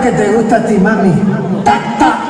que te gusta a ti, mami. Ta, ta,